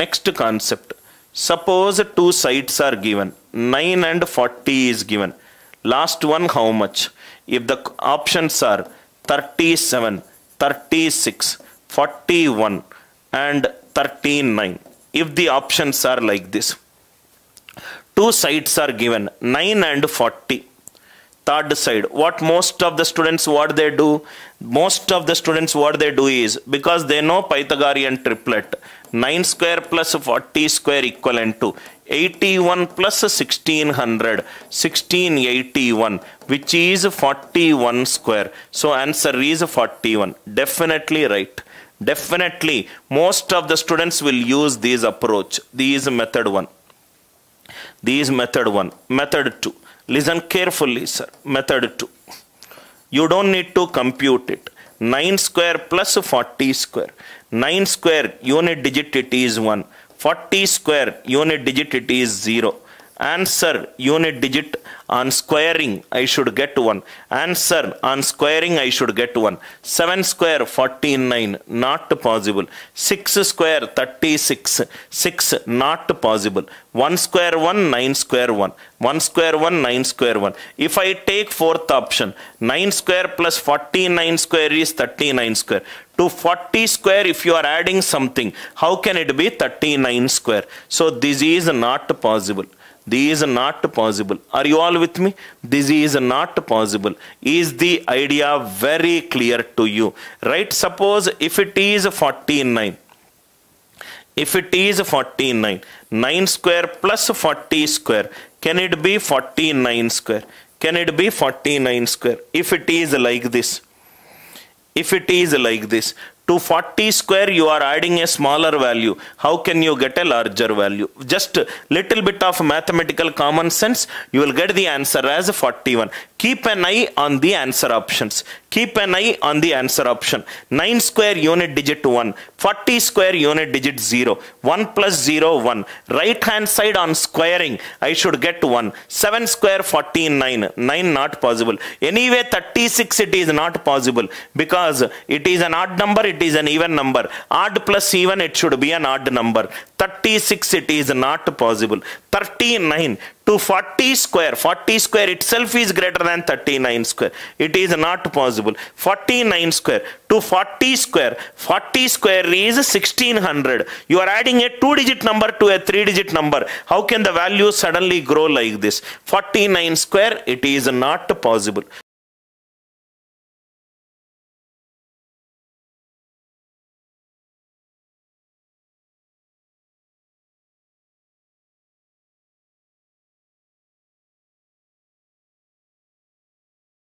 Next concept. Suppose two sides are given. 9 and 40 is given. Last one how much? If the options are 37, 36, 41 and 39. If the options are like this. Two sides are given 9 and 40 third side. What most of the students what they do most of the students what they do is because they know pythagorean triplet 9 square plus 40 square equivalent to 81 plus 1600 1681 which is 41 square. So answer is 41 definitely right. Definitely most of the students will use this approach. These method 1 these method 1 method 2 listen carefully sir. Method 2 you don't need to compute it. 9 square plus 40 square. 9 square unit digit it is 1 40 square unit digit it is 0 answer unit digit on squaring I should get 1 answer on squaring I should get 1 7 square 49 not possible. 6 square 36 6 not possible. 1 square 1 9 square 1 1 square 1 9 square 1 if I take fourth option 9 square plus 49 square is 39 square. To 40 square if you are adding something how can it be 39 square? So this is not possible this is not possible. Are you all with me? This is not possible. Is the idea very clear to you? Right? Suppose if it is 49 if it is 49 9 square plus 40 square can it be 49 square? Can it be 49 square? If it is like this. If it is like this to 40 square you are adding a smaller value. How can you get a larger value? Just little bit of mathematical common sense you will get the answer as 41 keep an eye on the answer options keep an eye on the answer option. 9 square unit digit 1 40 square unit digit 0 1 plus 0 1 right hand side on squaring i should get 1 7 square 49 9 not possible. Anyway 36 it is not possible because it is an odd number it is an even number. Odd plus even it should be an odd number. 36 it is not possible. 39 to 40 square. 40 square itself is greater than 39 square. It is not possible. 49 square. To 40 square. 40 square is 1600 you are adding a two digit number to a three digit number. How can the value suddenly grow like this? 49 square it is not possible